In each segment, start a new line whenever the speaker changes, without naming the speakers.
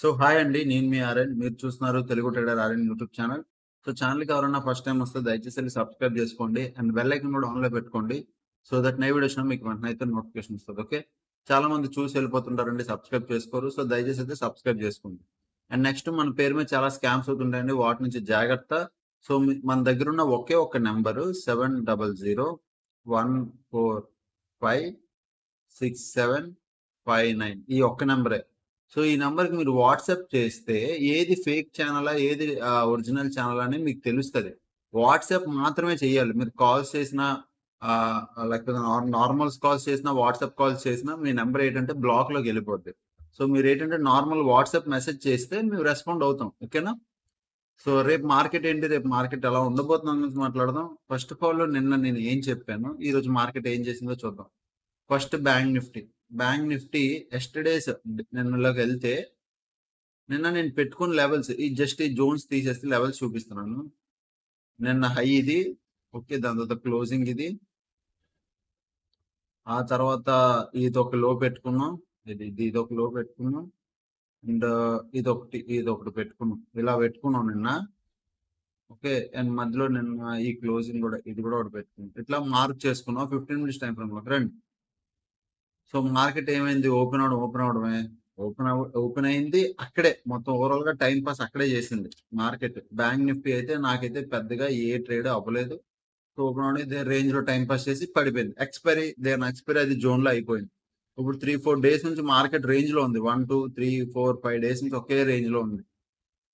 So hi అండి. నేను మీ RN. మీరు చూస్తున్నారు Telugu trader R N YouTube channel. So ఛానల్‌కి ఎవరన్నా ఫస్ట్ టైం వస్తే దయచేసి సబ్స్క్రైబ్ చేసుకోండి. అండ్ బెల్ ఐకన్ కూడా ఆన్‌లో పెట్టుకోండి. సో దట్ నై వీడియోస్ మీకు వెంటనే అయితే నోటిఫికేషన్ వస్తుంది ఓకే. చాలా మంది చూసి వెళ్ళిపోతుంటారండి. సబ్స్క్రైబ్ చేసుకోరు. సో దయచేసి అయితే సబ్స్క్రైబ్ చేసుకోండి. అండ్ నెక్స్ట్ మన పేరు మీద చాలా స్కామ్స్ అవుతుంటాయండి. వాటి నుంచి జాగ్రత్త. సో మీ మన దగ్గర ఉన్న ఒకే ఒక number seven double zero one four five six seven five nine ఈ ఒక్క నెంబరే సో ఈ నంబర్‌కి మీరు వాట్సాప్ చేస్తే ఏది ఫేక్ ఛానలా? ఏది ఒరిజినల్ ఛానల్ అనేది మీకు తెలుస్తుంది వాట్సాప్ మాత్రమే చేయాలి. మీరు కాల్స్ చేసినా లేకపోతే నార్మల్స్ కాల్స్ చేసినా, వాట్సాప్ కాల్స్ చేసినా మీ నెంబర్ ఏంటంటే బ్లాక్లోకి వెళ్ళిపోద్ది సో మీరు ఏంటంటే నార్మల్ వాట్సాప్ మెసేజ్ చేస్తే మేము రెస్పాండ్ అవుతాం. ఓకేనా? సో రేపు మార్కెట్ ఏంటి? రేపు మార్కెట్ ఎలా ఉండబోతుంది గురించి మాట్లాడదాం. ఫస్ట్ ఆఫ్ ఆల్ నిన్న నేను ఏం చెప్పాను? ఈరోజు మార్కెట్ ఏం చేసిందో చూద్దాం. First bank Nifty. Bank Nifty yesterday's నిన్నలోకి వెళ్తే నిన్న నేను పెట్టుకున్న లెవెల్స్ ఈ జస్ట్ ఈ జోన్స్ తీసేస్తే లెవెల్స్ చూపిస్తున్నాను. నిన్న హై ఇది. ఓకే. దాని తర్వాత క్లోజింగ్ ఇది. ఆ తర్వాత ఇదొక లో పెట్టుకున్నాం. ఇది ఇది ఇదొక లో పెట్టుకున్నాం. అండ్ ఇదొకటి ఇదొకటి పెట్టుకున్నాం. ఇలా పెట్టుకున్నాం నిన్న. ఓకే. అండ్ మధ్యలో నిన్న ఈ క్లోజింగ్ కూడా ఇది కూడా ఒకటి పెట్టుకున్నాం. ఇట్లా మార్క్ చేసుకున్నాం. 15 మినిట్స్ టైమ్ ఫ్రేమ్‌లోకి రండి. సో మార్కెట్ ఏమైంది? ఓపెన్ అవ్వడం, ఓపెన్ అవ్వడమే. ఓపెన్ ఓపెన్ అయింది. అక్కడే మొత్తం ఓవరాల్‌గా టైం పాస్ అక్కడే చేసింది మార్కెట్. బ్యాంక్ నిఫ్టీ అయితే నాకైతే పెద్దగా ఏ ట్రేడ్ అవ్వలేదు. సో ఓపెన్ అవ్వడం ఇదే రేంజ్‌లో టైం పాస్ చేసి పడిపోయింది. ఎక్స్‌పైరీ దేని ఎక్స్‌పైరీ అది జోన్‌లో అయిపోయింది. ఇప్పుడు 3, 4 డేస్ నుంచి మార్కెట్ రేంజ్‌లో ఉంది. 1, 2, 3, 4, 5 డేస్ నుంచి ఒకే రేంజ్‌లో ఉంది.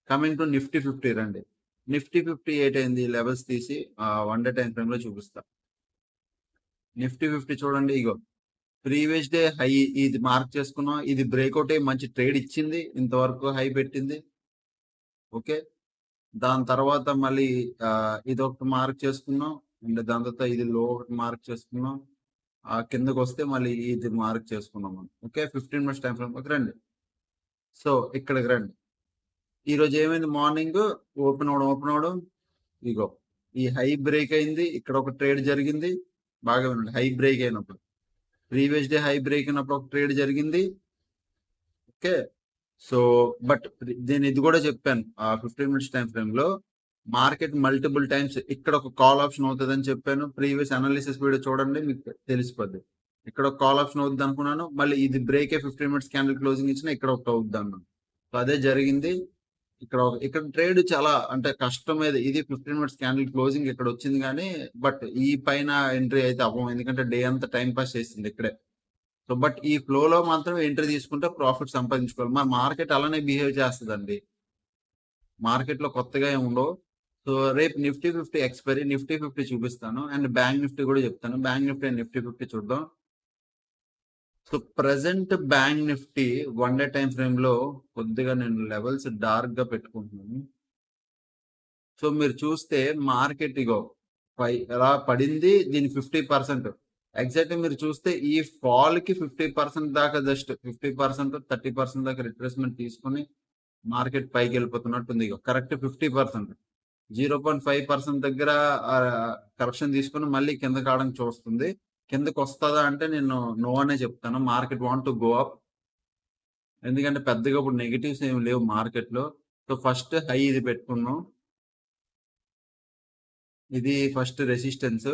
కమింగ్ టు నిఫ్టీ 50 రండి. నిఫ్టీ ఫిఫ్టీ ఎయిట్ అయింది లెవెల్స్ తీసి వన్ డే టైం ఫ్రేమ్లో చూపిస్తా. నిఫ్టీ 50 చూడండి ఇగో. ప్రీవియస్ డే హై ఇది మార్క్ చేసుకున్నాం. ఇది బ్రేక్అవుట్ అయ్యి మంచి ట్రేడ్ ఇచ్చింది. ఇంతవరకు హై పెట్టింది. ఓకే. దాని తర్వాత మళ్ళీ ఇది ఒకటి మార్క్ చేసుకున్నాం. అండ్ దాని తర్వాత ఇది లో ఒకటి మార్క్ చేసుకున్నాం. ఆ కిందకు వస్తే మళ్ళీ ఇది మార్క్ చేసుకున్నాం మనం. ఓకే. 15 మినిట్స్ టైం ఫ్రేమ్ రండి. సో ఇక్కడికి రండి. ఈరోజు ఏమైంది మార్నింగ్ ఓపెన్ అవ్వడం, ఓపెన్ అవ్వడం ఇగో. ఈ హై బ్రేక్ అయింది. ఇక్కడ ఒక ట్రేడ్ జరిగింది. బాగా వినండి. హై బ్రేక్ అయినప్పుడు. ప్రీవియస్ డే హై బ్రేక్ అయినప్పుడు ఒక ట్రేడ్ జరిగింది. ఓకే. సో బట్ నేను ఇది కూడా చెప్పాను. ఆ ఫిఫ్టీన్ మినిట్స్ టైం టైమ్ ఫ్రేమ్‌లో మార్కెట్ మల్టిపుల్ టైమ్స్ ఇక్కడ ఒక కాల్ ఆప్షన్ అవుతదని చెప్పాను. ప్రీవియస్ అనాలిసిస్ వీడియో చూడండి మీకు తెలిసిపోద్ది. ఇక్కడ ఒక కాల్ ఆప్షన్ అవుద్ది అనుకున్నాను. మళ్ళీ ఇది break fifteen minutes candle closing ఇచ్చినా ఇక్కడ ఒకటి అవుద్ది అన్నాను. సో అదే జరిగింది. ఇక్కడ ఇక్కడ ట్రేడ్ చాలా అంటే కష్టమేది. ఇది 15 మినిట్స్ క్యాండిల్ క్లోజింగ్ ఇక్కడ వచ్చింది కానీ బట్ ఈ పైన ఎంట్రీ అయితే అవ్వం. ఎందుకంటే డే అంతా టైం పాస్ చేసింది ఇక్కడే. సో బట్ ఈ ఫ్లోలో మాత్రం ఎంట్రీ తీసుకుంటే ప్రాఫిట్ సంపాదించుకోవాలి. మా మార్కెట్ అలానే బిహేవ్ చేస్తదండి. మార్కెట్‌లో కొత్తగా ఏమి ఉండవు. సో రేపు నిఫ్టీ 50 ఎక్స్‌పైరీ నిఫ్టీ 50 చూపిస్తాను. అండ్ బ్యాంక్ నిఫ్టీ కూడా చెప్తాను. బ్యాంక్ నిఫ్టీ అండ్ నిఫ్టీ 50 చూద్దాం. So present bank Nifty one day time ఫ్రేమ్లో కొద్దిగా నేను లెవెల్స్ డార్క్‌గా పెట్టుకుంటున్నాను. సో మీరు చూస్తే మార్కెట్ ఇగో పై ఎలా పడింది. దీని ఫిఫ్టీ పర్సెంట్ ఎగ్జాక్ట్ మీరు చూస్తే ఈ ఫాల్కి ఫిఫ్టీ పర్సెంట్ దాకా జస్ట్ 50% 30% దాకా రిట్రేస్‌మెంట్ తీసుకొని మార్కెట్ పైకి పైకెళ్ళిపోతున్నట్టుంది ఇగో. కరెక్ట్ 50%. 0.5% దగ్గర కరెక్షన్ తీసుకొని మళ్ళీ కింద రావడానికి చూస్తుంది. కిందకొస్తదా అంటే నేను నో అనే చెప్తాను. Market want to go up. ఎందుకంటే పెద్దగా ఇప్పుడు నెగిటివ్స్ ఏమి లేవు మార్కెట్‌లో. సో ఫస్ట్ హై ఇది పెట్టుకున్నాం. ఇది ఫస్ట్ రెసిస్టెన్స్.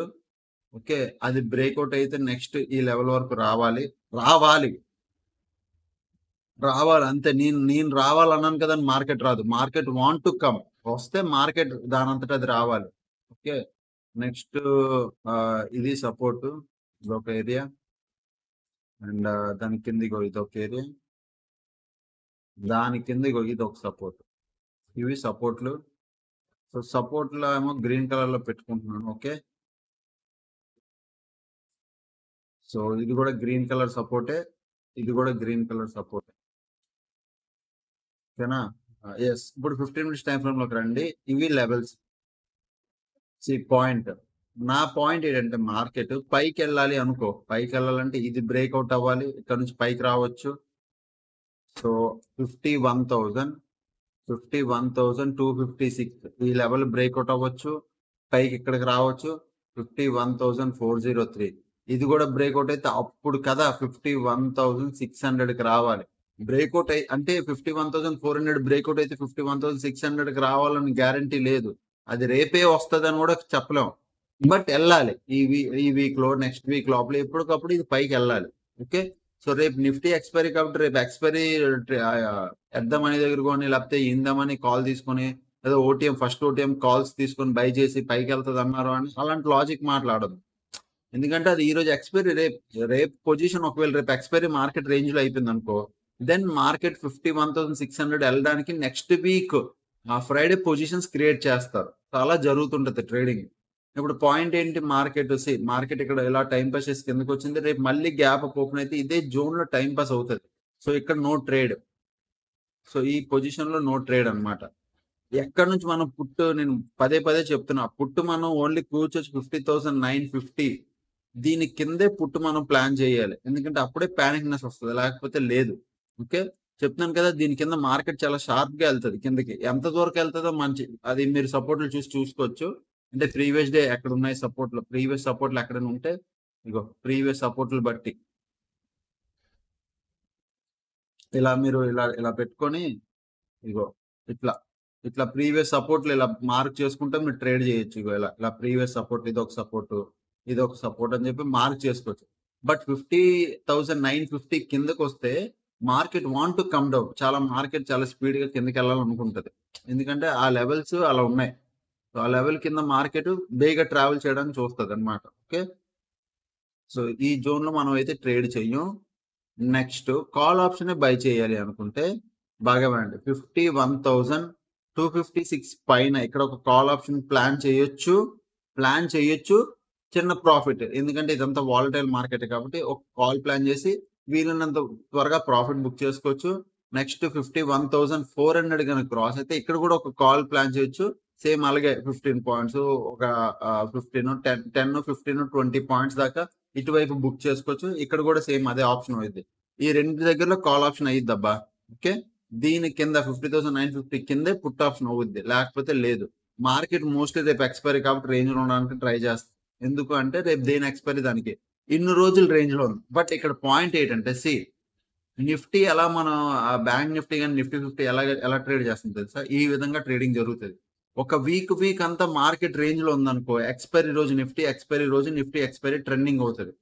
ఓకే. అది బ్రేక్అవుట్ అయితే నెక్స్ట్ ఈ లెవెల్ వరకు రావాలి. రావాలి. రావాలి అంతే. నేను నేను రావాలన్నాను కదా! అని మార్కెట్ రాదు. Market want to come. వస్తే మార్కెట్ దానంతట అది రావాలి. ఓకే. నెక్స్ట్ ఇది సపోర్ట్. ఇదొక ఏరియా. అండ్ దాని కింద ఇగో ఇదొక ఏరియా. దాని కింద ఇది ఇదొక సపోర్ట్. ఇవి సపోర్ట్‌లు. సో సపోర్ట్‌లో ఏమో గ్రీన్ కలర్‌లో పెట్టుకుంటున్నాను. ఓకే. సో ఇది కూడా గ్రీన్ కలర్ సపోర్టే. ఇది కూడా గ్రీన్ కలర్ సపోర్టే. ఓకేనా? ఎస్ ఇప్పుడు 15 మినిట్స్ టైం ఫ్రేమ్‌లోకి రండి. ఇవి లెవెల్స్. See point. నా పాయింట్ ఏంటంటే మార్కెట్ పైకి వెళ్ళాలి అనుకో. పైకి వెళ్ళాలంటే ఇది బ్రేక్అవుట్ అవ్వాలి. ఇక్కడ నుంచి పైకి రావచ్చు. సో 51,000 51,256 ఈ లెవెల్ బ్రేక్అవుట్ అవ్వచ్చు. పైకి ఇక్కడికి రావచ్చు. 51,403 ఇది కూడా బ్రేక్అవుట్ అయితే అప్పుడు కదా 51,600కి రావాలి. బ్రేక్అవుట్ అయి అంటే fifty one thousand four hundred breakout అయితే ఫిఫ్టీ వన్ థౌసండ్ సిక్స్ హండ్రెడ్కి రావాలని గ్యారంటీ లేదు అది రేపే వస్తుంది అని కూడా చెప్పలేం బట్ వెళ్ళాలి. ఈ వీ- ఈ వీక్లో నెక్స్ట్ వీక్ లోపల ఎప్పటికప్పుడు ఇది పైకి వెళ్ళాలి. ఓకే? సో రేపు నిఫ్టీ ఎక్స్పైరీ కాబట్టి రేపు ఎక్స్పైరీ ఎద్దామని దగ్గర కొని లేకపోతే ఇందామని కాల్ తీసుకొని ఏదో ఓటీఎం ఫస్ట్ ఓటీఎం కాల్స్ తీసుకొని బై చేసి పైకి వెళ్తుంది అన్నారు అని అలాంటి లాజిక్ మాట్లాడదు ఎందుకంటే అది ఈ రోజు ఎక్స్పైరీ రేపు రేపు పొజిషన్ ఒకవేళ రేపు ఎక్స్పైరీ మార్కెట్ రేంజ్లో అయిపోయింది అనుకో then market fifty one thousand six hundred వెళ్ళడానికి నెక్స్ట్ వీక్ ఆ ఫ్రైడే పొజిషన్స్ క్రియేట్ చేస్తారు. అలా జరుగుతుంటది ట్రేడింగ్. ఇప్పుడు పాయింట్ ఏంటి? మార్కెట్ వచ్చి మార్కెట్ ఇక్కడ ఇలా టైం పాస్ చేసి కిందకి వచ్చింది? రేపు మళ్ళీ గ్యాప్ ఓపెన్ అయితే ఇదే జోన్లో టైం పాస్ అవుతుంది. సో ఇక్కడ నో ట్రేడ్. సో ఈ పొజిషన్లో నో ట్రేడ్ అన్నమాట. ఎక్కడ నుంచి మనం పుట్టు నేను పదే పదే చెప్తున్నా పుట్టు మనం ఓన్లీ కూర్చొచ్చి ఫిఫ్టీ థౌసండ్ నైన్ ఫిఫ్టీ దీని కిందే పుట్టు మనం ప్లాన్ చేయాలి. ఎందుకంటే అప్పుడే ప్యానిక్నెస్ వస్తుంది లేకపోతే లేదు. ఓకే? చెప్తున్నాను కదా దీని కింద మార్కెట్ చాలా షార్ప్గా వెళ్తుంది కిందకి. ఎంత దూరకు వెళ్తుందో మంచి అది మీరు సపోర్ట్లు చూసి చూసుకోవచ్చు. అంటే ప్రీవియస్ డే ఎక్కడ ఉన్నాయి సపోర్ట్లు? ప్రీవియస్ సపోర్ట్లు ఎక్కడైనా ఉంటే ఇగో ప్రీవియస్ సపోర్ట్లు బట్టి. ఇలా మీరు ఇలా ఇలా పెట్టుకొని ఇగో ఇట్లా ఇట్లా ప్రీవియస్ సపోర్ట్లు ఇలా మార్క్ చేసుకుంటే మీరు ట్రేడ్ చేయొచ్చు. ఇగో ఇలా ఇలా ప్రీవియస్ సపోర్ట్ ఇది ఒక సపోర్ట్ ఇది ఒక సపోర్ట్ అని చెప్పి మార్క్ చేసుకోవచ్చు. But fifty thousand nine fifty కిందకు వస్తే market want to come down. చాలా మార్కెట్ చాలా స్పీడ్గా కిందకి వెళ్ళాలనుకుంటుంది ఎందుకంటే ఆ లెవెల్స్ అలా ఉన్నాయి. సో ఆ లెవెల్ కింద మార్కెట్ బేగా ట్రావెల్ చేయడానికి చూస్తుంది అనమాట ఓకే? సో ఈ జోన్లో మనం అయితే ట్రేడ్ చెయ్యం. నెక్స్ట్ కాల్ ఆప్షన్ బై చేయాలి అనుకుంటే బాగా వినండి. Fifty one thousand two fifty six పైన ఇక్కడ ఒక కాల్ ఆప్షన్ ప్లాన్ చేయొచ్చు. ప్లాన్ చేయొచ్చు. చిన్న ప్రాఫిట్. ఎందుకంటే ఇదంతా వాలటైల్ మార్కెట్ కాబట్టి ఒక కాల్ ప్లాన్ చేసి వీలైనంత త్వరగా ప్రాఫిట్ బుక్ చేసుకోవచ్చు. Next fifty one thousand four hundred కనుక క్రాస్ అయితే ఇక్కడ కూడా ఒక కాల్ ప్లాన్ చేయొచ్చు. సేమ్ అలాగే ఫిఫ్టీన్ పాయింట్స్ ఒక fifteen ten ten fifteen twenty points దాకా ఇటువైపు బుక్ చేసుకోవచ్చు. ఇక్కడ కూడా సేమ్ అదే ఆప్షన్ అయింది ఈ రెండు దగ్గరలో కాల్ ఆప్షన్ అయ్యిద్ది అబ్బా ఓకే? దీని కింద ఫిఫ్టీ థౌసండ్ నైన్ ఫిఫ్టీ కిందే పుట్ ఆప్షన్ అవుద్ది. లేకపోతే లేదు. మార్కెట్ మోస్ట్లీ రేపు ఎక్స్పైరీ కాబట్టి రేంజ్లో ఉండడానికి ట్రై చేస్తాం. ఎందుకు అంటే రేపు దేని ఎక్స్పైరీ దానికి? ఇన్ని రోజులు రేంజ్లో ఉంది. బట్ ఇక్కడ పాయింట్ ఏంటంటే సి నిఫ్టీ ఎలా మనం బ్యాంక్ నిఫ్టీ కానీ నిఫ్టీ ఫిఫ్టీ ఎలా ఎలా ట్రేడ్ చేస్తుంది తెలుసా? ఈ విధంగా ట్రేడింగ్ జరుగుతుంది. ఒక వీక్ వీక్ అంతా మార్కెట్ రేంజ్లో ఉందనుకో ఎక్స్పైరీ రోజు నిఫ్టీ ఎక్స్పైరీ రోజు నిఫ్టీ ఎక్స్పైరీ ట్రెండింగ్ అవుతుంది.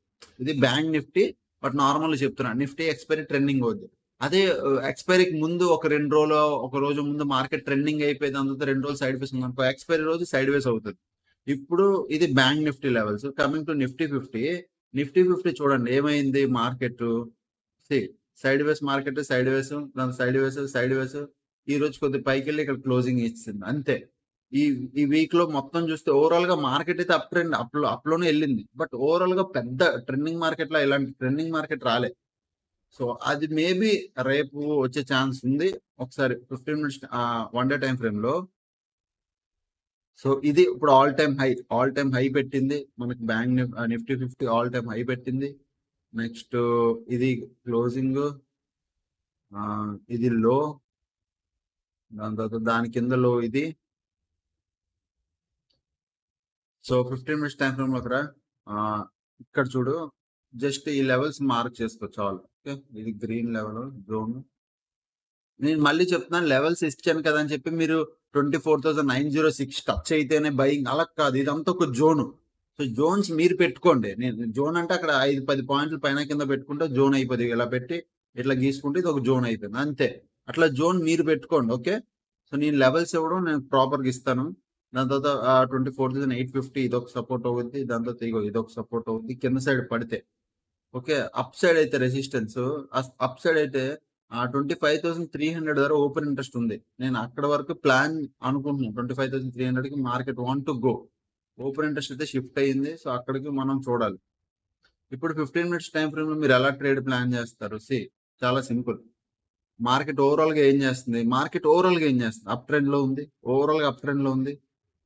ఇది బ్యాంక్ నిఫ్టీ బట్ నార్మల్ చెప్తున్నా నిఫ్టీ ఎక్స్పైరీ ట్రెండింగ్ అవుతుంది అదే uh, ఎక్స్పైరీకి ముందు ఒక రెండు రోజులు ఒక రోజు ముందు మార్కెట్ ట్రెండింగ్ అయిపోయింది అందుతో రెండు రోజులు సైడ్ వేస్ ఉందనుకో ఎక్స్పైరీ రోజు సైడ్ వేస్ అవుతుంది. ఇప్పుడు ఇది bank Nifty levels coming to Nifty fifty Nifty fifty చూడండి ఏమైంది market? Sideways market sideways దాని సైడ్ వేస్ సైడ్ వేస్ ఈ రోజు కొద్ది పైకి వెళ్ళి ఇక్కడ క్లోజింగ్ ఇచ్చింది అంతే. ఈ ఈ వీక్లో మొత్తం చూస్తే ఓవరాల్గా మార్కెట్ అయితే అప్ ట్రెండ్ అప్ అప్లోనే వెళ్ళింది. బట్ ఓవరాల్గా పెద్ద ట్రెండింగ్ మార్కెట్లో ఇలాంటి ట్రెండింగ్ మార్కెట్ రాలే. సో అది మేబీ రేపు వచ్చే ఛాన్స్ ఉంది. ఒకసారి fifteen minutes one day time ఫ్రేమ్లో. సో ఇది ఇప్పుడు all time high all time high పెట్టింది. మనకి bank Nifty fifty all time high పెట్టింది. నెక్స్ట్ ఇది క్లోజింగ్ ఇది లో దాని తర్వాత దాని కింద లో ఇది. సో ఫిఫ్టీన్ మినిట్స్ టైం ఫ్రేమ్లో రా ఇక్కడ చూడు జస్ట్ ఈ లెవెల్స్ మార్క్ చేసుకో చాలు. ఓకే? ఇది గ్రీన్ లెవెల్ జోన్ నేను మళ్ళీ చెప్తున్నాను లెవెల్స్ ఇచ్చాను కదా అని చెప్పి మీరు twenty four thousand nine zero six touch అయితేనే బయింగ్ అలా కాదు. ఇదంతా ఒక జోన్. సో జోన్స్ మీరు పెట్టుకోండి. నేను జోన్ అంటే అక్కడ ఐదు పది పాయింట్లు పైన కింద పెట్టుకుంటే జోన్ అయిపోతుంది. ఇలా పెట్టి ఇట్లా గీసుకుంటే ఇది ఒక జోన్ అయిపోయింది. అంతే. అట్లా జోన్ మీరు పెట్టుకోండి. ఓకే? సో నేను లెవెల్స్ ఇవ్వడం నేను ప్రాపర్గా ఇస్తాను. దాని తర్వాత twenty four thousand eight fifty ఇదొక సపోర్ట్ అవుద్ది దాని తర్వాత ఇగో ఇదొక సపోర్ట్ అవుద్ది కింద సైడ్ పడితే. ఓకే అప్ సైడ్ అయితే రెసిస్టెన్స్ అప్ సైడ్ అయితే twenty five thousand three hundred ద్వారా ఓపెన్ ఇంట్రెస్ట్ ఉంది. నేను అక్కడ వరకు ప్లాన్ అనుకుంటున్నాను ట్వంటీ ఫైవ్ థౌసండ్ త్రీ హండ్రెడ్కి market want to go open interest అయితే షిఫ్ట్ అయ్యింది సో అక్కడికి మనం చూడాలి. ఇప్పుడు ఫిఫ్టీన్ మినిట్స్ టైం ఫ్రేమ్లో మీరు ఎలా ట్రేడ్ ప్లాన్ చేస్తారు? సి చాలా సింపుల్ మార్కెట్ ఓవరాల్గా ఏం చేస్తుంది? మార్కెట్ ఓవరాల్గా ఏం చేస్తుంది? అప్ ట్రెండ్లో ఉంది ఓవరాల్గా అప్ ట్రెండ్లో ఉంది.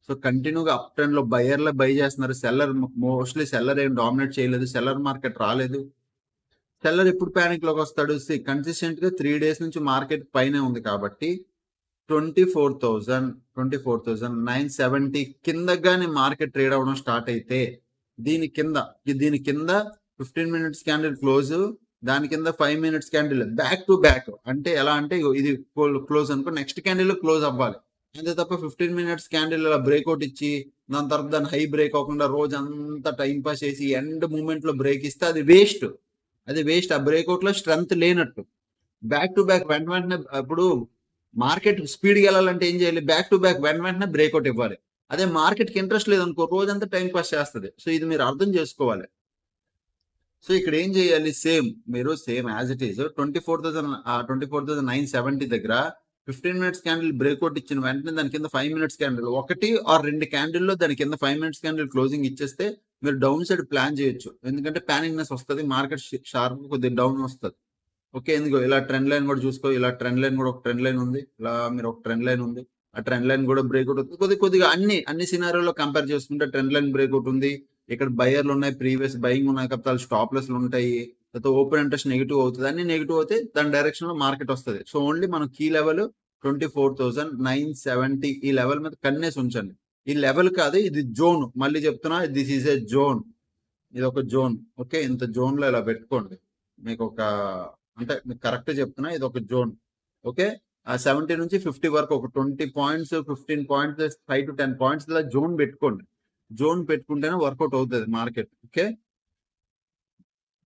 సో కంటిన్యూగా అప్ ట్రెండ్లో బయర్లో బై చేస్తున్నారు. సెల్లర్ మోస్ట్లీ సెల్లర్ ఏం డామినేట్ చేయలేదు. సెల్లర్ మార్కెట్ రాలేదు. సెల్లర్ ఎప్పుడు ప్యానిక్లోకి వస్తాడు. కన్సిస్టెంట్గా త్రీ డేస్ నుంచి మార్కెట్ పైనే ఉంది కాబట్టి twenty four thousand twenty four thousand nine seventy కిందగానే market trade అవ్వడం స్టార్ట్ అయితే దీని కింద దీని కింద ఫిఫ్టీన్ మినిట్స్ క్యాండిల్ క్లోజ్ దాని కింద five minutes candle back to back. అంటే ఎలా అంటే ఇది క్లోజ్ అనుకో నెక్స్ట్ క్యాండిల్ క్లోజ్ అవ్వాలి. అంతే తప్ప ఫిఫ్టీన్ మినిట్స్ క్యాండిల్ ఇలా బ్రేక్అవుట్ ఇచ్చి దాని తర్వాత దాన్ని హై బ్రేక్ అవ్వకుండా రోజు అంతా టైం పాస్ చేసి ఎండ్ మూమెంట్లో బ్రేక్ ఇస్తే అది వేస్ట్ అది వేస్ట్ ఆ బ్రేక్అవుట్లో స్ట్రెంత్ లేనట్టు. బ్యాక్ టు బ్యాక్ వెంట వెంటనే ఇప్పుడు మార్కెట్ స్పీడ్కి వెళ్ళాలంటే ఏం చేయాలి? బ్యాక్ టు బ్యాక్ వెంట వెంటనే బ్రేక్అవుట్ ఇవ్వాలి. అదే మార్కెట్కి ఇంట్రెస్ట్ లేదనుకో రోజంతా టైం పాస్ చేస్తుంది. సో ఇది మీరు అర్థం చేసుకోవాలి. సో ఇక్కడ ఏం చేయాలి? సేమ్ మీరు same as it is twenty four thousand twenty four thousand nine seventy దగ్గర ఫిఫ్టీన్ మినిట్స్ క్యాండిల్ బ్రేక్అవుట్ ఇచ్చిన వెంటనే దాని కింద ఫైవ్ మినిట్స్ క్యాండిల్. ఒకటి ఆర్ రెండు క్యాండిల్లో దాని కింద ఫైవ్ మినిట్స్ క్యాండిల్ క్లోజింగ్ ఇచ్చేస్తే మీరు డౌన్ సైడ్ ప్లాన్ చేయొచ్చు. ఎందుకంటే ప్యానింగ్నెస్ వస్తుంది మార్కెట్ షార్ప్ కొద్దిగా డౌన్ వస్తుంది. ఓకే ఎందుకో ఇలా ట్రెండ్ లైన్ కూడా చూసుకో ఇలా ట్రెండ్ లైన్ కూడా ఒక ట్రెండ్ లైన్ ఉంది ఇలా మీరు ఒక ట్రెండ్ లైన్ ఉంది ఆ ట్రెండ్ లైన్ కూడా బ్రేక్అవుట్ అవుతుంది. కొద్ది కొద్దిగా అన్ని అన్ని సినారీలో కంపేర్ చేసుకుంటే ట్రెండ్ లైన్ బ్రేక్అవుట్ ఉంది. ఇక్కడ బయర్లు ఉన్నాయి ప్రీవియస్ బయింగ్ ఉన్నాయి కాబట్టి స్టాప్లెస్లు ఉంటాయి. లేకపోతే ఓపెన్ ఇంట్రెస్ట్ నెగిటివ్ అవుతుంది. అన్ని నెగిటివ్ అవుతే దాని డైరెక్షన్లో మార్కెట్ వస్తుంది. సో ఓన్లీ మనం key level twenty four thousand nine seventy ఈ లెవెల్ మీద కన్నేసి ఉంచండి. ఈ లెవెల్ కాదు ఇది జోన్ మళ్ళీ చెప్తున్నా దిస్ ఈజ్ ఏ జోన్ ఇది ఒక జోన్ ఓకే ఇంత జోన్లో ఇలా పెట్టుకోండి. మీకు ఒక అంటే మీకు కరెక్ట్ చెప్తున్నా ఇది ఒక జోన్ ఓకే ఆ సెవెంటీ నుంచి ఫిఫ్టీ వరకు ఒక twenty points fifteen points five to ten points ఇలా జోన్ పెట్టుకోండి. జోన్ పెట్టుకుంటేనే వర్కౌట్ అవుతుంది మార్కెట్ ఓకే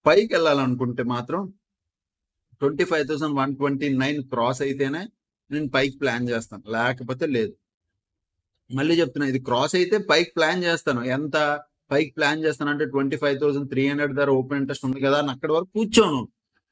పైకి వెళ్ళాలనుకుంటే మాత్రం twenty five thousand one twenty nine cross అయితేనే నేను పైకి ప్లాన్ చేస్తాను. లేకపోతే లేదు. మళ్ళీ చెప్తున్నా ఇది క్రాస్ అయితే పైకి ప్లాన్ చేస్తాను. ఎంత పైకి ప్లాన్ చేస్తాను అంటే twenty five thousand three hundred ధర ఓపెన్ ఇంట్రెస్ట్ ఉంది కదా అని అక్కడ వరకు కూర్చోను.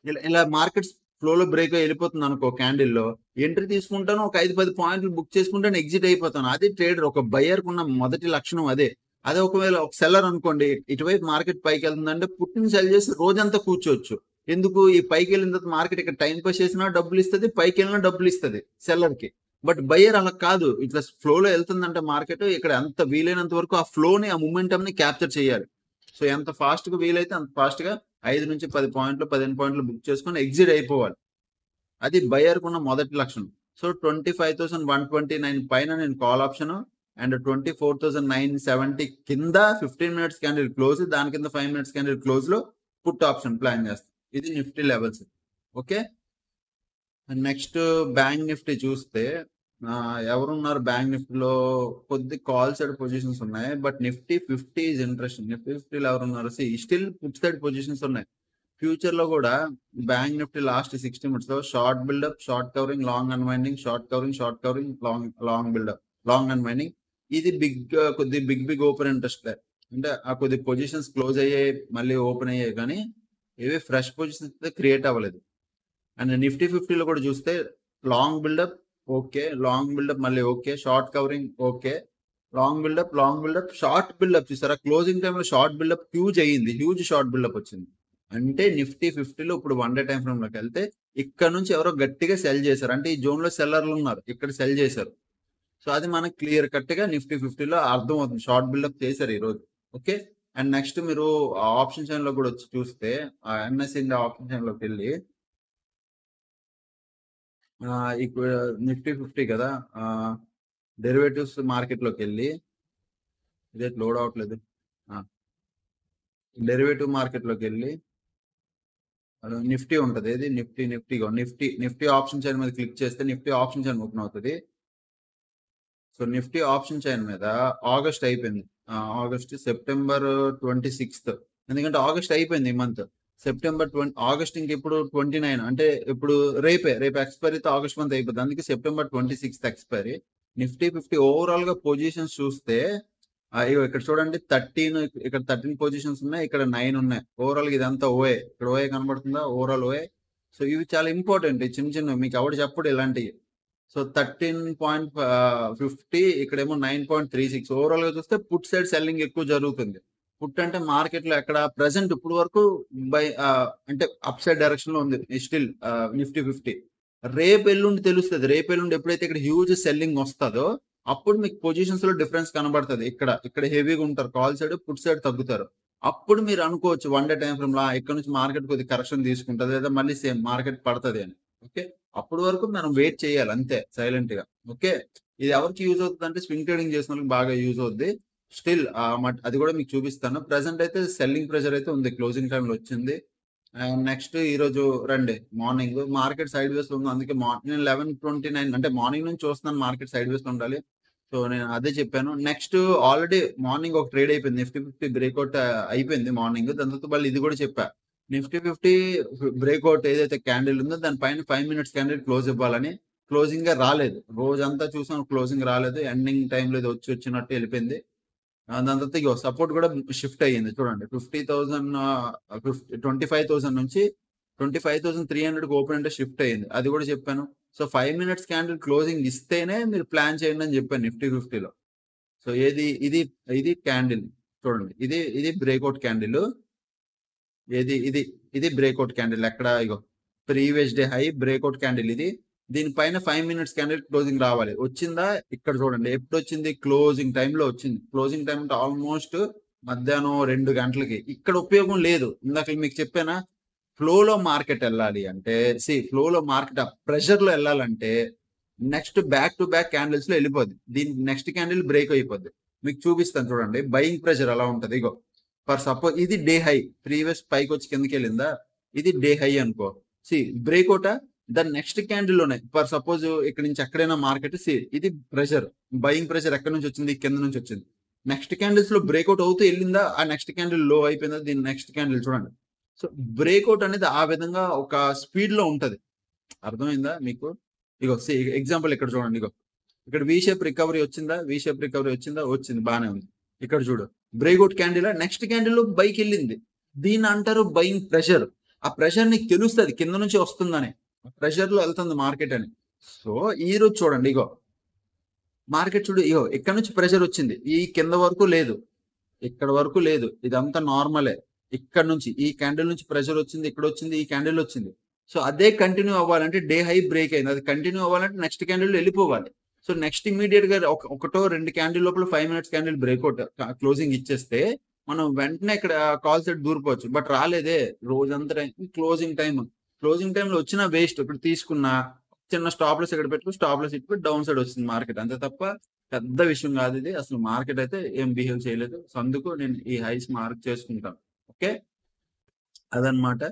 ఇలా ఇలా మార్కెట్స్ ఫ్లోలో బ్రేక్ వెళ్ళిపోతుంది అనుకో క్యాండిల్లో ఎంట్రీ తీసుకుంటాను ఒక ఐదు పది పాయింట్లు బుక్ చేసుకుంటాను ఎగ్జిట్ అయిపోతాను. అది ట్రేడర్ ఒక బయ్యర్ ఉన్న మొదటి లక్షణం అదే. అదే ఒకవేళ ఒక సెల్లర్ అనుకోండి ఇటువైపు మార్కెట్ పైకి వెళ్తుందంటే పుట్టిన సెల్ చేసి రోజంతా కూర్చోవచ్చు. ఎందుకు? ఈ పైకి వెళ్ళిన తర్వాత మార్కెట్ ఇక్కడ టైం పాస్ చేసినా డబ్బులు ఇస్తుంది పైకి వెళ్ళినా డబ్బులు ఇస్తుంది సెల్లర్కి బట్ బయ్యర్ అలా కాదు. ఇట్లా ఫ్లోలో వెళ్తుందంటే మార్కెట్ ఇక్కడ ఎంత వీలైనంత వరకు ఆ ఫ్లోని ఆ మూమెంటమ్ని క్యాప్చర్ చేయాలి. సో ఎంత ఫాస్ట్గా వీలైతే అంత ఫాస్ట్గా ఐదు నుంచి పది పాయింట్లు పదిహేను పాయింట్లు బుక్ చేసుకొని ఎగ్జిట్ అయిపోవాలి. అది బయర్ ఉన్న మొదటి లక్షణం. So twenty five thousand one twenty nine పైన నేను call option. And twenty four thousand nine seventy కింద ఫిఫ్టీన్ మినిట్స్ క్యాండిల్ క్లోజ్ దాని కింద ఫైవ్ మినిట్స్ క్యాండిల్ క్లోజ్లో పుట్ ఆప్షన్ ప్లాన్ చేస్తాం. ఇది Nifty levels. Okay? Next bank Nifty చూస్తే ఎవరున్నారు బ్యాంక్ నిఫ్టీలో? కొద్ది కాల్ సైడ్ పొజిషన్స్ ఉన్నాయి but Nifty fifty is interesting. Nifty ఫిఫ్టీలో ఎవరున్నారు? స్టిల్ పుట్ సైడ్ పొజిషన్స్ ఉన్నాయి. ఫ్యూచర్లో కూడా బ్యాంక్ నిఫ్టీ లాస్ట్ సిక్స్టీ మినిట్స్లో short buildup short covering long unwinding short covering short covering long long buildup long unwinding ఇది big కొద్ది big big open interest అంటే ఆ కొద్ది పొజిషన్స్ క్లోజ్ అయ్యాయి మళ్ళీ ఓపెన్ అయ్యాయి కానీ ఇవి ఫ్రెష్ పొజిషన్స్ క్రియేట్ అవ్వలేదు. అండ్ నిఫ్టీ ఫిఫ్టీలో కూడా చూస్తే long buildup okay long buildup మళ్ళీ okay short covering okay long buildup long buildup short buildup చూసారా? క్లోజింగ్ టైంలో షార్ట్ బిల్డప్ హ్యూజ్ అయ్యింది హ్యూజ్ షార్ట్ బిల్డప్ వచ్చింది. అంటే నిఫ్టీ ఫిఫ్టీలో ఇప్పుడు వన్ డే టైం ఫ్రేమ్లోకి వెళ్తే ఇక్కడ నుంచి ఎవరో గట్టిగా సెల్ చేశారు. అంటే ఈ జోన్లో సెల్లర్లు ఉన్నారు ఇక్కడ సెల్ చేశారు. సో అది మనకు క్లియర్ కట్గా నిఫ్టీ ఫిఫ్టీలో అర్థం అవుతుంది షార్ట్ బిల్డప్ చేశారు ఈ రోజు. ఓకే? అండ్ నెక్స్ట్ మీరు ఆప్షన్ చైన్లో కూడా వచ్చి చూస్తే ఎన్ఎస్ ఇండియా ఆప్షన్ చైన్లోకి వెళ్ళి ఇప్పుడు నిఫ్టీ ఫిఫ్టీ కదా డెరివేటివ్స్ మార్కెట్లోకి వెళ్ళి ఇదే లోడ్ అవట్లేదు డెరివేటివ్ మార్కెట్లోకి వెళ్ళి నిఫ్టీ ఉంటది. ఇది నిఫ్టీ నిఫ్టీ నిఫ్టీ నిఫ్టీ ఆప్షన్ చైన్ మీద క్లిక్ చేస్తే నిఫ్టీ ఆప్షన్ చైన్ ఓపెన్ అవుతుంది. సో నిఫ్టీ ఆప్షన్ చైన్ మీద ఆగస్ట్ అయిపోయింది. August September twenty sixth. ఎందుకంటే ఆగస్ట్ అయిపోయింది ఈ మంత్. సెప్టెంబర్ ట్వంటీ ఆగస్ట్ ఇంకెప్పుడు ట్వంటీ నైన్. అంటే ఇప్పుడు రేపే రేపు ఎక్స్పైరీతో ఆగస్ట్ మంత్ అయిపోతుంది అందుకే September twenty sixth expiry. Nifty fifty ఓవరాల్గా పొజిషన్స్ చూస్తే ఇక్కడ చూడండి థర్టీన్ ఇక్కడ థర్టీన్ పొజిషన్స్ ఉన్నాయి ఇక్కడ నైన్ ఉన్నాయి. ఓవరాల్ ఇదంతా ఓఏ ఇక్కడ ఓఏ కనబడుతుందా? ఓవరాల్ ఓఏ సో ఇవి చాలా ఇంపార్టెంట్. చిన్న చిన్న మీకు ఎవడు చెప్పడు ఇలాంటివి. సో థర్టీన్ పాయింట్ ఫిఫ్టీ ఇక్కడేమో నైన్ పాయింట్ త్రీ సిక్స్. ఓవరాల్గా చూస్తే పుట్ సైడ్ సెల్లింగ్ ఎక్కువ జరుగుతుంది. పుట్ అంటే మార్కెట్లో ఎక్కడ ప్రెసెంట్ ఇప్పుడు వరకు బై అంటే అప్ సైడ్ డైరెక్షన్లో ఉంది స్టిల్ నిఫ్టీ ఫిఫ్టీ. రేపు ఎల్లుండి తెలుస్తుంది. రేపు ఎల్లుండి ఎప్పుడైతే ఇక్కడ హ్యూజ్ సెల్లింగ్ వస్తుందో అప్పుడు మీకు పొజిషన్స్లో డిఫరెన్స్ కనబడుతుంది. ఇక్కడ ఇక్కడ హెవీగా ఉంటారు. కాల్ సైడ్ పుట్ సైడ్ తగ్గుతారు. అప్పుడు మీరు అనుకోవచ్చు వన్ డే టైం ఫ్రేమ్ లా ఇక్కడ నుంచి మార్కెట్ కొద్ది కరెక్షన్ తీసుకుంటుంది లేదా మళ్ళీ సేమ్ మార్కెట్ పడుతుంది అని. ఓకే? అప్పటి వరకు మనం వెయిట్ చేయాలి అంతే సైలెంట్గా ఓకే? ఇది ఎవరికి యూజ్ అవుతుంది అంటే స్వింగ్ ట్రేడింగ్ చేసిన వాళ్ళకి బాగా యూజ్ అవుద్ది. స్టిల్ అది కూడా మీకు చూపిస్తాను. ప్రెసెంట్ అయితే సెల్లింగ్ ప్రెషర్ అయితే ఉంది. క్లోజింగ్ టైంలో వచ్చింది. నెక్స్ట్ ఈ రోజు రండి. మార్నింగ్ మార్కెట్ సైడ్ వేస్ ఉంది. అందుకే మార్నింగ్ లెవెన్ ట్వంటీ నైన్ అంటే మార్నింగ్ నుంచి చూస్తున్నాను మార్కెట్ సైడ్ వేస్ ఉండాలి. సో నేను అదే చెప్పాను. నెక్స్ట్ ఆల్రెడీ మార్నింగ్ ఒక ట్రేడ్ అయిపోయింది. నిఫ్టీ ఫిఫ్టీ బ్రేక్అవుట్ అయిపోయింది మార్నింగ్. దాని తర్వాత మళ్ళీ ఇది కూడా చెప్పా. నిఫ్టీ ఫిఫ్టీ బ్రేక్అవుట్ ఏదైతే క్యాండిల్ ఉందో దాని పైన ఫైవ్ మినిట్స్ క్యాండిల్ క్లోజ్ ఇవ్వాలని క్లోజింగ్గా రాలేదు. రోజంతా చూసాం క్లోజింగ్ రాలేదు. ఎండింగ్ టైంలో ఇది వచ్చి వచ్చినట్టు వెళ్ళిపోయింది. దాని తర్వాత ఇక సపోర్ట్ కూడా షిఫ్ట్ అయ్యింది. చూడండి fifty thousand fifty twenty five thousand నుంచి twenty five thousand three hundred open అంటే షిఫ్ట్ అయ్యింది. అది కూడా చెప్పాను. So five minutes candle closing ఇస్తేనే మీరు ప్లాన్ చేయండి అని చెప్పాను నిఫ్టీ ఫిఫ్టీలో. సో ఏది ఇది ఇది క్యాండిల్. చూడండి ఇది ఇది బ్రేక్అవుట్ క్యాండిల్. ఏది ఇది ఇది బ్రేక్అవుట్ క్యాండిల్ ఎక్కడ? ఇగో previous day high breakout candle ఇది. దీనిపైన ఫైవ్ మినిట్స్ క్యాండిల్ క్లోజింగ్ రావాలి. వచ్చిందా? ఇక్కడ చూడండి. ఎప్పుడు వచ్చింది క్లోజింగ్ టైంలో వచ్చింది. క్లోజింగ్ టైం అంటే ఆల్మోస్ట్ మధ్యాహ్నం రెండు గంటలకి. ఇక్కడ ఉపయోగం లేదు. ఇందాక మీకు చెప్పానా? ఫ్లోలో మార్కెట్ వెళ్ళాలి అంటే సి ఫ్లోలో మార్కెట్ ప్రెషర్లో వెళ్ళాలంటే నెక్స్ట్ బ్యాక్ టు బ్యాక్ క్యాండిల్స్లో వెళ్ళిపోద్ది. దీని నెక్స్ట్ క్యాండిల్ బ్రేక్ అయిపోద్ది. మీకు చూపిస్తాను చూడండి. బయింగ్ ప్రెషర్ ఎలా ఉంటుంది? ఇగో ఫర్ సపోజ్ ఇది డే హై ప్రీవియస్ పైకి వచ్చి కిందకి వెళ్ళిందా? ఇది డే హై అనుకో. సి బ్రేక్అవుటా దాని నెక్స్ట్ క్యాండిల్లోనే. ఫర్ సపోజ్ ఇక్కడ నుంచి ఎక్కడైనా మార్కెట్ సి ఇది ప్రెషర్ బయింగ్ ప్రెషర్ ఎక్కడి నుంచి వచ్చింది? కింద నుంచి వచ్చింది. నెక్స్ట్ క్యాండిల్స్లో బ్రేక్అవుట్ అవుతూ వెళ్ళిందా? ఆ నెక్స్ట్ క్యాండిల్లో అయిపోయిందా? దీని నెక్స్ట్ క్యాండిల్ చూడండి. సో బ్రేక్అవుట్ అనేది ఆ విధంగా ఒక స్పీడ్లో ఉంటది. అర్థమైందా మీకు? ఇగో ఎగ్జాంపుల్ ఇక్కడ చూడండి ఇగో. ఇక్కడ వి షేప్ రికవరీ వచ్చిందా? వి షేప్ రికవరీ వచ్చిందా? వచ్చింది. బాగానే ఉంది. ఇక్కడ చూడు. బ్రేక్అవుట్ క్యాండిల్ నెక్స్ట్ క్యాండిల్లో బైక్ వెళ్ళింది దీన్ని అంటారు బయింగ్ ప్రెషర్. ఆ ప్రెషర్ నీకు తెలుస్తుంది కింద నుంచి వస్తుందని. ప్రెషర్లో వెళ్తుంది మార్కెట్ అని. సో ఈ రోజు చూడండి ఇగో. మార్కెట్ చూడు ఇగో ఇక్కడ నుంచి ప్రెషర్ వచ్చింది? ఈ కింద వరకు లేదు. ఇక్కడ వరకు లేదు. ఇదంతా నార్మలే. ఇక్కడ నుంచి ఈ క్యాండిల్ నుంచి ప్రెషర్ వచ్చింది ఇక్కడ వచ్చింది ఈ క్యాండిల్ వచ్చింది. సో అదే కంటిన్యూ అవ్వాలంటే డే హై బ్రేక్ అయింది. అది కంటిన్యూ అవ్వాలంటే నెక్స్ట్ క్యాండిల్ వెళ్ళిపోవాలి. సో నెక్స్ట్ ఇమీడియట్గా ఒకటో రెండు క్యాండిల్ లోపల five minutes candle breakout closing ఇచ్చేస్తే మనం వెంటనే ఇక్కడ కాల్ సెట్ దూరిపోవచ్చు. బట్ రాలేదే రోజంతా టైం క్లోజింగ్ టైం క్లోజింగ్ టైంలో వచ్చిన వేస్ట్. ఇప్పుడు తీసుకున్న చిన్న స్టాప్ లెస్ ఇక్కడ పెట్టుకుని స్టాప్ లెస్ ఇటు డౌన్ సైడ్ వచ్చింది మార్కెట్. అంతే తప్ప పెద్ద విషయం కాదు ఇది. అసలు మార్కెట్ అయితే ఏం బిహేవ్ చేయలేదు. సో అందుకు నేను ఈ హైస్ మార్క్ చేసుకుంటాను ఓకే? అదనమాట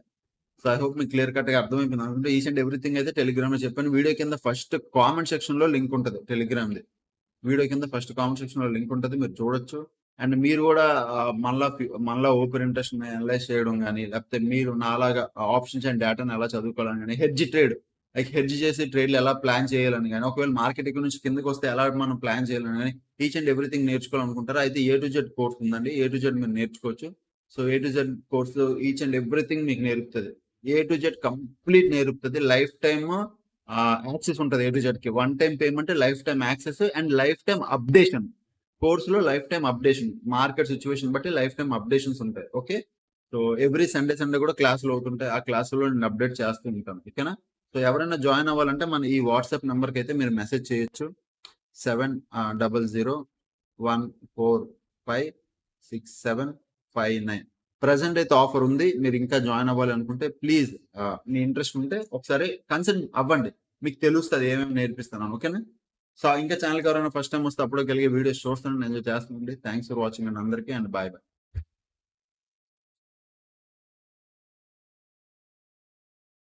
సో ఐ హోప్ మీకు క్లియర్ కట్గా అర్థమైపోయింది. అనుకుంటే ఈచ్ అండ్ ఎవ్రీథింగ్ అయితే టెలిగ్రామ్లో చెప్పాను. వీడియో కింద ఫస్ట్ కామెంట్ సెక్షన్లో లింక్ ఉంటుంది టెలిగ్రామ్ ది వీడియో కింద ఫస్ట్ కామెంట్ సెక్షన్లో లింక్ ఉంటుంది మీరు చూడొచ్చు. అండ్ మీరు కూడా మళ్ళా మళ్ళా ఓపెన్ ఇంట్రెస్ట్ అనలైజ్ చేయడం కానీ లేకపోతే మీరు నాలాగా ఆప్షన్స్ అండ్ డేటాను ఎలా చదువుకోవాలని కానీ హెడ్జ్ ట్రేడ్ లైక్ హెడ్జ్ చేసి ట్రేడ్లు ఎలా ప్లాన్ చేయాలని కానీ ఒకవేళ మార్కెట్ ఇక్కడ నుంచి కిందకి వస్తే ఎలా మనం ప్లాన్ చేయాలని కానీ ఈచ్ అండ్ ఎవ్రీథింగ్ నేర్చుకోవాలనుకుంటారా? అయితే ఏ టు జెడ్ కోర్స్ ఉందండి. ఏ టు జెడ్ మీరు నేర్చుకోవచ్చు. So A to Z course each and everything మీకు నేర్పుతుంది. ఏ టు జెడ్ కంప్లీట్ నేర్పుతుంది లైఫ్ టైమ్ యాక్సెస్ ఉంటుంది A to జెడ్కి. One time payment lifetime access and lifetime updation కోర్సులో life time updation market situation బట్టి life time updations ఉంటాయి okay so every Sunday Sunday కూడా క్లాసులు అవుతుంటాయి. ఆ క్లాసులో నేను అప్డేట్ చేస్తూ ఉంటాను ఓకేనా సో ఎవరైనా జాయిన్ అవ్వాలంటే మన ఈ వాట్సాప్ నెంబర్కి అయితే మీరు మెసేజ్ చేయొచ్చు. Seven double zero one four five six seven five nine present అయితే ఆఫర్ ఉంది. మీరు ఇంకా జాయిన్ అవ్వాలి అనుకుంటే ప్లీజ్ మీ ఇంట్రెస్ట్ ఉంటే ఒకసారి కన్సల్ట్ అవ్వండి. మీకు తెలుస్తుంది ఏమేమి నేర్పిస్తున్నాను ఓకేనా సో ఇంకా ఛానల్ ఎవరైనా ఫస్ట్ టైం వస్తే అప్పుడు కలిగే వీడియోస్ చూస్తాను ఎంజాయ్ చేస్తుందండి థ్యాంక్స్ ఫర్ వాచింగ్ అండ్ అందరికీ అండ్ బాయ్ బాయ్